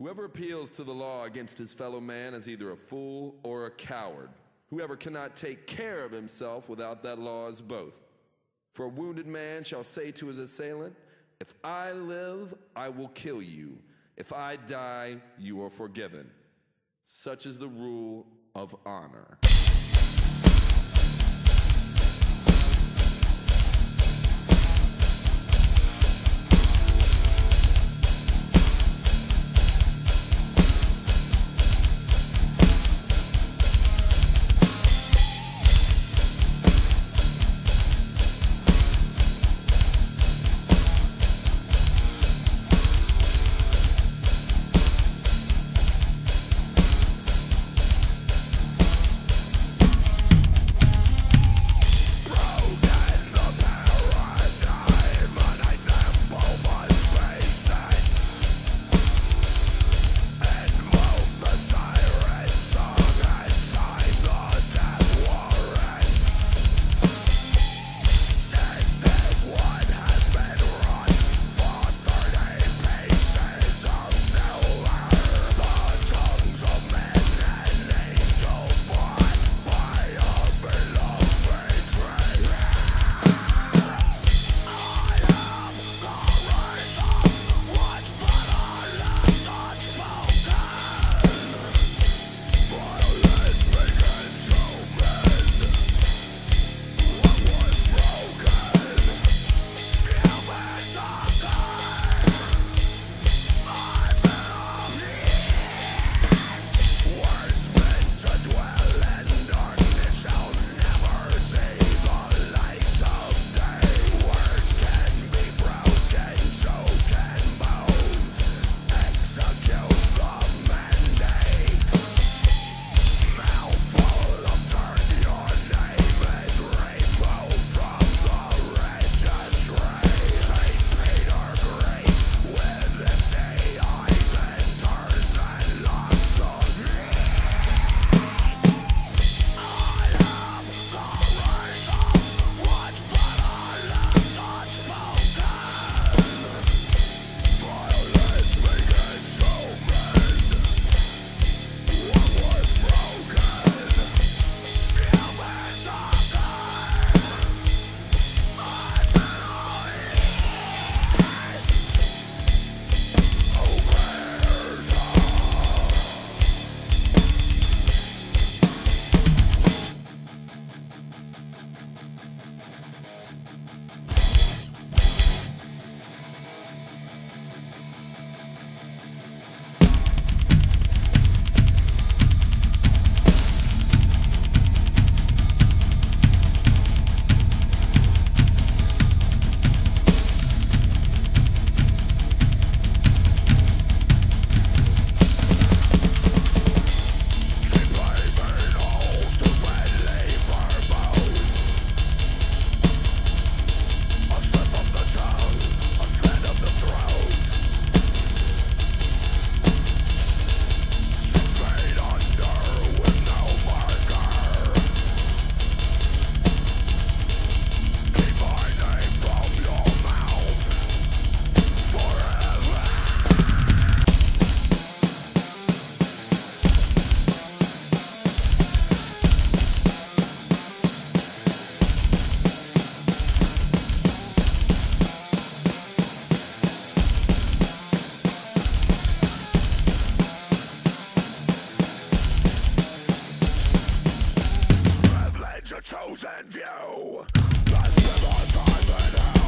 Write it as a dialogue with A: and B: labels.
A: Whoever appeals to the law against his fellow man is either a fool or a coward. Whoever cannot take care of himself without that law is both. For a wounded man shall say to his assailant, If I live, I will kill you. If I die, you are forgiven. Such is the rule of honor. your chosen view. That's our time